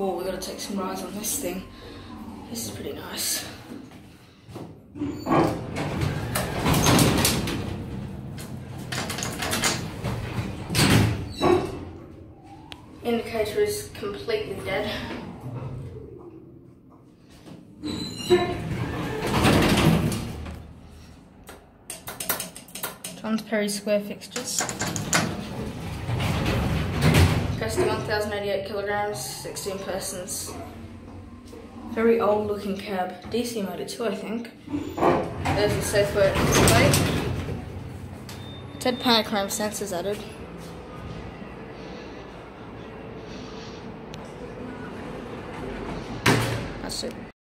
Oh, take some rides on this thing. This is pretty nice. Indicator is completely dead. Johns Perry square fixtures. Costing 1,088 kilograms, 16 persons. Very old looking cab. DC motor too, I think. There's the Southwark display. It had Panachrome sensors added. That's it.